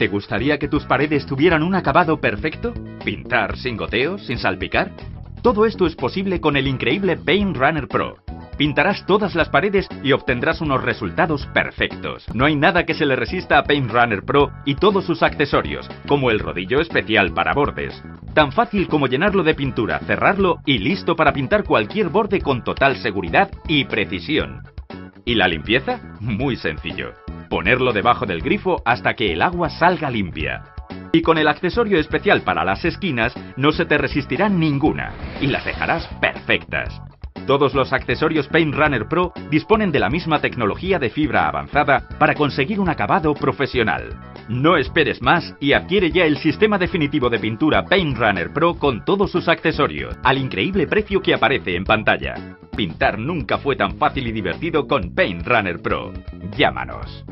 ¿Te gustaría que tus paredes tuvieran un acabado perfecto? ¿Pintar sin goteos, sin salpicar? Todo esto es posible con el increíble Paint Runner Pro. Pintarás todas las paredes y obtendrás unos resultados perfectos. No hay nada que se le resista a Paint Runner Pro y todos sus accesorios, como el rodillo especial para bordes. Tan fácil como llenarlo de pintura, cerrarlo y listo para pintar cualquier borde con total seguridad y precisión. ¿Y la limpieza? Muy sencillo. Ponerlo debajo del grifo hasta que el agua salga limpia. Y con el accesorio especial para las esquinas no se te resistirá ninguna y las dejarás perfectas. Todos los accesorios Paint Runner Pro disponen de la misma tecnología de fibra avanzada para conseguir un acabado profesional. No esperes más y adquiere ya el sistema definitivo de pintura Paint Runner Pro con todos sus accesorios, al increíble precio que aparece en pantalla. Pintar nunca fue tan fácil y divertido con Paint Runner Pro. Llámanos.